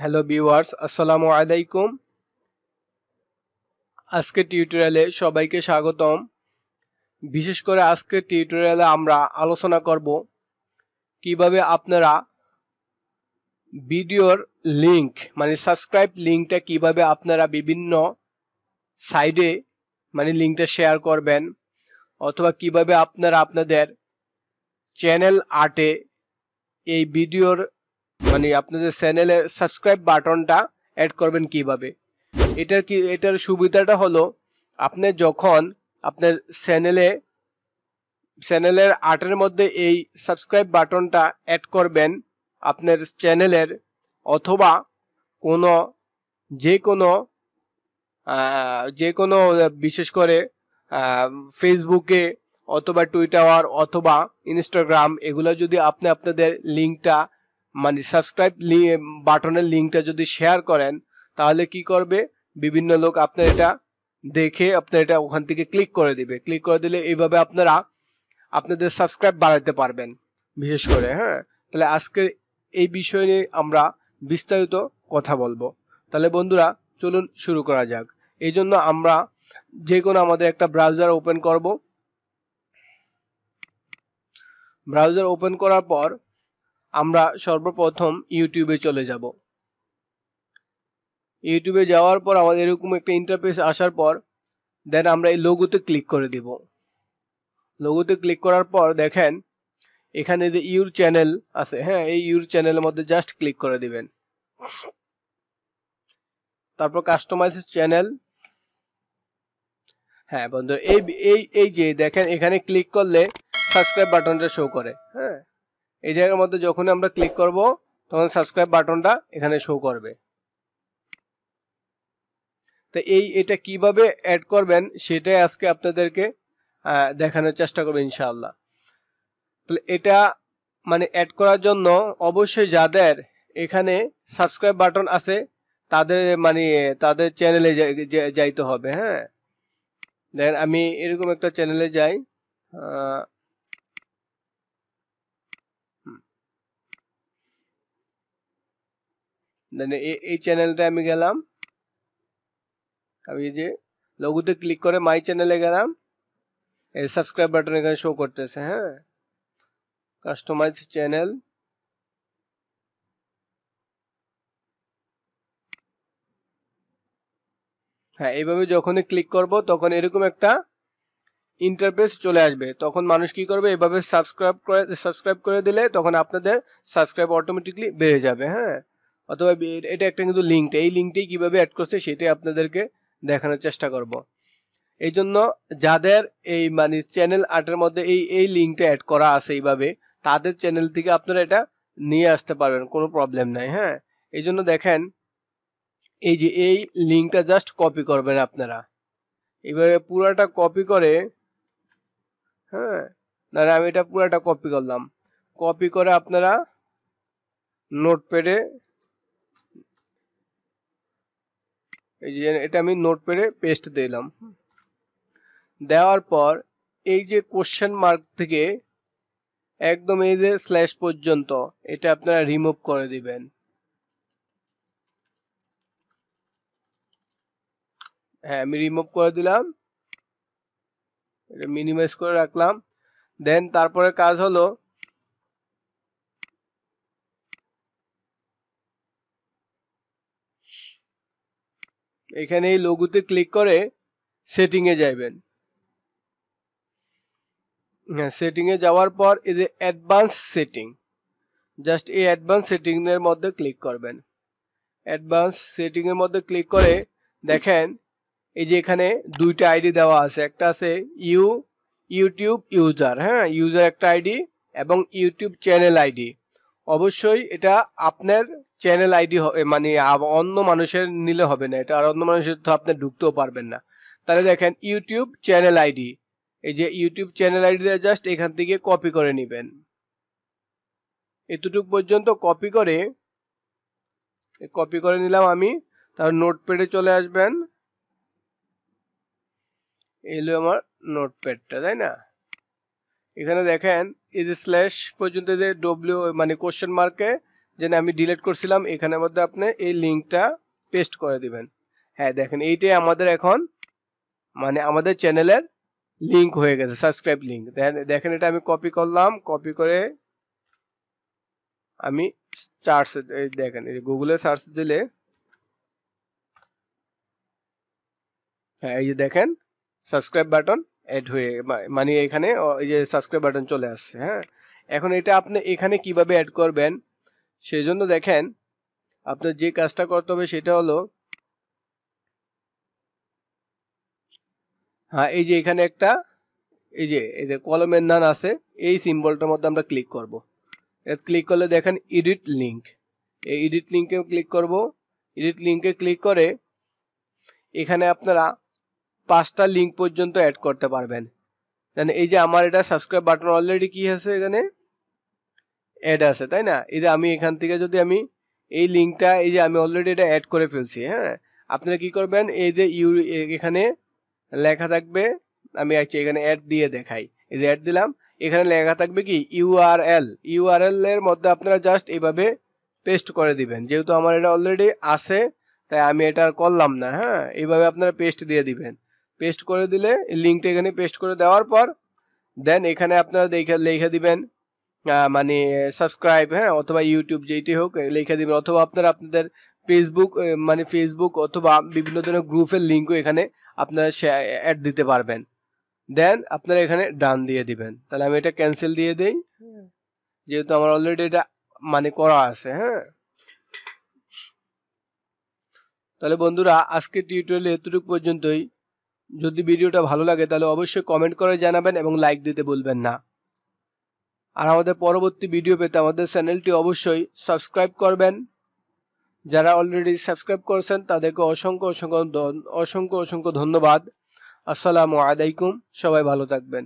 Hello viewers আসসালামু আলাইকুম আজকে টিউটোরিয়ালে সবাইকে স্বাগতম। বিশেষ করে আজকে টিউটোরিয়ালে আমরা আলোচনা করব কীভাবে আপনারা ভিডিওর লিংক মানে সাবস্ক্রাইব লিংকটা কীভাবে আপনারা বিভিন্ন সাইডে মানে লিংকটা শেয়ার করবেন, অথবা কীভাবে আপনারা আপনাদের চ্যানেল আর্টে এই ভিডিওর মানে আপনাদের চ্যানেলের সাবস্ক্রাইব বাটনটা অ্যাড করবেন কীভাবে। এটার কি, এটার সুবিধাটা হলো, আপনি যখন আপনার চ্যানেলে, চ্যানেলের আর্টের মধ্যে এই সাবস্ক্রাইব বাটনটা অ্যাড করবেন, আপনার চ্যানেলের অথবা কোনো, যে কোনো যে কোনো বিশেষ করে ফেসবুকে অথবা টুইটার অথবা ইনস্টাগ্রাম এগুলো যদি আপনি আপনাদের লিঙ্কটা মানে সাবস্ক্রাইব বাটনের লিঙ্কটা যদি শেয়ার করেন, তাহলে কি করবে? বিভিন্ন লোক আপনার এটা দেখে আপনার এটা ওখান থেকে ক্লিক করে দিবে। ক্লিক করে দিলে এইভাবে আপনারা আপনাদের সাবস্ক্রাইব বাড়াতে পারবেন। বিশেষ করে হ্যাঁ? তাহলে আজকের এই বিষয় নিয়ে আমরা বিস্তারিত কথা বলব। তাহলে বন্ধুরা, চলুন শুরু করা যাক। এই জন্য আমরা যে কোনো আমাদের একটা ব্রাউজার ওপেন করব। ব্রাউজার ওপেন করার পর আমরা সর্বপ্রথম ইউটিউবে চলে যাব। ইউটিউবে যাওয়ার পর আমাদের এরকম একটা ইন্টারফেস আসার পর দেন আমরা এই লোগোতে ক্লিক করে দিব। লোগোতে ক্লিক করার পর দেখেন, এখানে যে ইউর চ্যানেল আছে হ্যাঁ এই ইউর চ্যানেলের মধ্যে জাস্ট ক্লিক করে দিবেন। তারপর কাস্টমাইজ চ্যানেল হ্যাঁ বন্ধু এই এই এই যে দেখেন, এখানে ক্লিক করলে সাবস্ক্রাইব বাটনটা শো করে হ্যাঁ। এই জায়গার মধ্যে যখন আমরা ক্লিক করব, তখন সাবস্ক্রাইব বাটনটা এখানে শো করবে। তো এই এটা কীভাবে অ্যাড করবেন, সেটাই আজকে আপনাদেরকে দেখানোর চেষ্টা করব ইনশাআল্লাহ। তাহলে এটা মানে অ্যাড করার জন্য অবশ্যই যাদের এখানে সাবস্ক্রাইব বাটন আছে, তাদের মানে তাদের চ্যানেলে যাইতে হবে হ্যাঁ। দেখেন আমি এরকম একটা চ্যানেলে যাই এই চ্যানেলটা আমি গেলাম। আমি যে লঘুতে ক্লিক করে মাই চ্যানেলে গেলাম। এই সাবস্ক্রাইব বাটন এখানে শো করতেছে হ্যাঁ? কাস্টমাইজ চ্যানেল হ্যাঁ এইভাবে যখনই ক্লিক করব, তখন এরকম একটা ইন্টারফেস চলে আসবে। তখন মানুষ কি করবে? এভাবে সাবস্ক্রাইব করে সাবস্ক্রাইব করে দিলে তখন আপনাদের সাবস্ক্রাইব অটোমেটিকলি বেড়ে যাবে হ্যাঁ? অথবা এটা একটা কিন্তু লিঙ্কটা এই লিঙ্কটাই কীভাবে অ্যাড করছে সেটাই আপনাদেরকে দেখানোর চেষ্টা করব। এই জন্য যাদের এই মানে চ্যানেল আর্টের মধ্যে এই এই লিঙ্কটা অ্যাড করা আছে এইভাবে, তাদের চ্যানেল থেকে আপনারা এটা নিয়ে আসতে পারবেন, কোনো প্রবলেম নাই হ্যাঁ? এই জন্য দেখেন, এই যে এই লিঙ্কটা জাস্ট কপি করবেন আপনারা। এইভাবে পুরাটা কপি করে হ্যাঁ? ধরেন আমি এটা পুরাটা কপি করলাম। কপি করে আপনারা নোটপ্যাডে এই যে এটা আমি নোটপ্যাডে পেস্ট দিলাম দেওয়ার পর এই যে কোশ্চেন মার্ক থেকে একদম এই যে স্ল্যাশ পর্যন্ত এটা আপনারা রিমুভ করে দিবেন। হ্যাঁ আমি রিমুভ করে দিলাম। এটা মিনিমাইজ করে রাখলাম। দেন তারপরে কাজ হলো এখানে এই লোগোতে ক্লিক করে সেটিং এ যাবেন হ্যাঁ সেটিং এ যাওয়ার পর এই যে অ্যাডভান্স সেটিং জাস্ট এই অ্যাডভান্স সেটিং এর মধ্যে ক্লিক করবেন। অ্যাডভান্স সেটিং এর মধ্যে ক্লিক করে দেখেন, এই যে এখানে দুইটা আইডি দেওয়া আছে। একটা আছে ইউ ইউটিউব ইউজার হ্যাঁ ইউজার একটা আইডি এবং ইউটিউব চ্যানেল আইডি অবশ্যই এটা আপনার চ্যানেল আইডি মানে অন্য মানুষের নিলে হবে না, এটা আর অন্য মানুষের তো আপনি ঢুকতেও পারবেন না। তাহলে দেখেন ইউটিউব চ্যানেল আইডি এই যে ইউটিউব চ্যানেল আইডি জাস্ট এখান থেকে কপি করে নেবেন। এতটুক পর্যন্ত কপি করে কপি করে নিলাম আমি তার নোটপ্যাডে চলে আসবেন। এলো আমার নোটপ্যাডটা তাই না? এখানে দেখেন, এই যে স্ল্যাশ পর্যন্ত যে ডব্লিউ মানে কোশ্চেন মার্কে যেন আমি ডিলিট করছিলাম, এখানের মধ্যে আপনি এই লিঙ্কটা পেস্ট করে দিবেন। হ্যাঁ দেখেন, এইটাই আমাদের এখন মানে আমাদের চ্যানেলের লিংক হয়ে গেছে সাবস্ক্রাইব লিঙ্ক দেখেন, এটা আমি কপি করলাম কপি করে আমি সার্চ দেখেন, এই গুগলে সার্চ দিলে হ্যাঁ এই যে দেখেন সাবস্ক্রাইব বাটন এড হয়ে মানে এখানে এই যে সাবস্ক্রাইব বাটন চলে আসছে হ্যাঁ? এখন এটা আপনি এখানে কীভাবে অ্যাড করবেন সেই জন্য দেখেন, আপনার যে কাজটা করতে হবে সেটা হলো হ্যাঁ এই যে এখানে একটা, এই যে এই যে কলমের নান আছে, এই সিম্বলটার মধ্যে আমরা ক্লিক করব। ক্লিক করলে দেখেন এডিট লিংক এই এডিট লিংকে ক্লিক করব। এডিট লিংকে ক্লিক করে, এখানে আপনারা পাঁচটা লিঙ্ক পর্যন্ত অ্যাড করতে পারবেন। মানে এই যে আমার এটা সাবস্ক্রাইব বাটন অলরেডি কি আছে এখানে? অ্যাড আছে, তাই না? এই যে আমি এখান থেকে যদি আমি এই লিঙ্কটা এই যে আমি অলরেডি এটা অ্যাড করে ফেলছি হ্যাঁ? আপনারা কি করবেন? এই যে ইউ এখানে লেখা থাকবে, আমি আচ্ছা এখানে অ্যাড দিয়ে দেখাই। এই যে অ্যাড দিলাম, এখানে লেখা থাকবে কি? ইউআরএল ইউআরএল এর মধ্যে আপনারা জাস্ট এইভাবে পেস্ট করে দিবেন। যেহেতু আমার এটা অলরেডি আছে, তাই আমি এটা আর করলাম না হ্যাঁ? এইভাবে আপনারা পেস্ট দিয়ে দিবেন। পেস্ট করে দিলে লিঙ্কটা এখানে পেস্ট করে দেওয়ার পর দেন এখানে আপনারা দেখে লিখে দিবেন মানে সাবস্ক্রাইব হ্যাঁ অথবা ইউটিউব যেইটি হোক লিখে দিবেন অথবা আপনারা আপনাদের ফেসবুক মানে ফেসবুক অথবা বিভিন্ন ধরনের গ্রুপের লিঙ্কও এখানে আপনারা অ্যাড দিতে পারবেন। দেন আপনারা এখানে ডান দিয়ে দিবেন। তাহলে আমি এটা ক্যান্সেল দিয়ে দেই। যেহেতু আমার অলরেডি এটা মানে করা আছে হ্যাঁ। তাহলে বন্ধুরা আজকে টিউটোরিয়াল এতটুকু পর্যন্তই। যদি ভিডিওটা ভালো লাগে, তাহলে অবশ্যই কমেন্ট করে জানাবেন এবং লাইক দিতে ভুলবেন না। আর আমাদের পরবর্তী ভিডিও পেতে আমাদের চ্যানেলটি অবশ্যই সাবস্ক্রাইব করবেন। যারা অলরেডি সাবস্ক্রাইব করেছেন, তাদেরকে অসংখ্য অসংখ্য অসংখ্য অসংখ্য ধন্যবাদ। আসসালামু আলাইকুম, সবাই ভালো থাকবেন।